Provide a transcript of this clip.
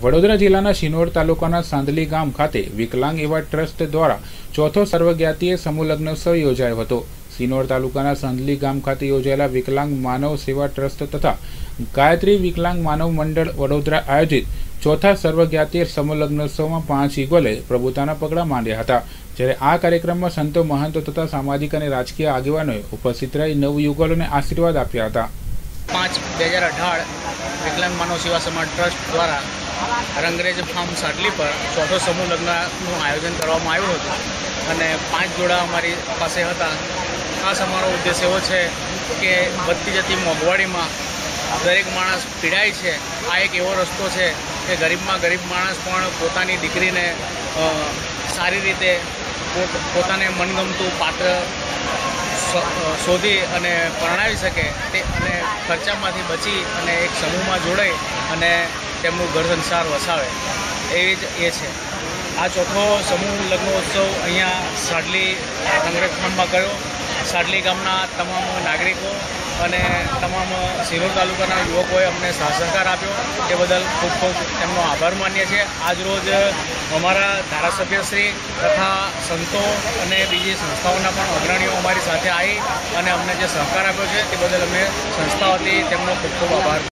વડોદરા જિલ્લાના શિનોર તાલુકાના સાંદલી ગામ ખાતે વિકલાંગ એવા ટ્રસ્ટ દ્વારા ચોથો સર્વજ્ઞાતીય સમૂહલગ્નોત્સવ યોજાયો હતો. સિનોર તાલુકાના સાંદલી ગામ ખાતે યોજાયેલા વિકલાંગ માનવ સેવા ટ્રસ્ટ તથા ગાયત્રી વિકલાંગ માનવ મંડળ વડોદરા આયોજિત ચોથા સર્વજ્ઞાતીય સમૂહલગ્નોત્સવમાં પાંચ યુગલે પ્રભુતાના પગડા માંડ્યા હતા. જ્યારે આ કાર્યક્રમમાં સંતો મહંતો તથા સામાજિક અને રાજકીય આગેવાનોએ ઉપસ્થિત રહી નવ યુગલોને આશીર્વાદ આપ્યા હતા. પાંચ બે હજાર અઢાર વિકલાંગ માનવ સેવા સમાજ ટ્રસ્ટ દ્વારા રંગરેજ ફાર્મ સાટલી પર ચોથો સમૂહ લગ્નનું આયોજન કરવામાં આવ્યું હતું. અને પાંચ જોડા અમારી પાસે હતા. ખાસ અમારો ઉદ્દેશ એવો છે કે વધતી જતી મોંઘવારીમાં દરેક માણસ પીડાય છે. આ એક એવો રસ્તો છે કે ગરીબમાં ગરીબ માણસ પણ પોતાની દીકરીને સારી રીતે પોત- પોતાને મનગમતું પાત્ર શોધી અને પરણાવી શકે તે અને ખર્ચામાંથી બચી અને એક સમૂહમાં જોડાઈ અને તેમનું ઘર સંસાર વસાવે, એવી જ એ છે. આ ચોથો સમૂહ લગ્નોત્સવ અહીંયા સાડલી રંગરેજ ફાર્મમાં કર્યો સાડલી ગામના તમામ નાગરિકો અને તમામ સિરોર તાલુકાના યુવકોએ અમને સહકાર આપ્યો. તે બદલ ખૂબ ખૂબ તેમનો આભાર માનીએ છીએ. આજ રોજ અમારા ધારાસભ્યશ્રી તથા સંતો અને બીજી સંસ્થાઓના પણ અગ્રણીઓ અમારી સાથે આવી અને અમને જે સહકાર આપ્યો છે, તે બદલ અમે સંસ્થા વતી તેમનો ખૂબ ખૂબ આભાર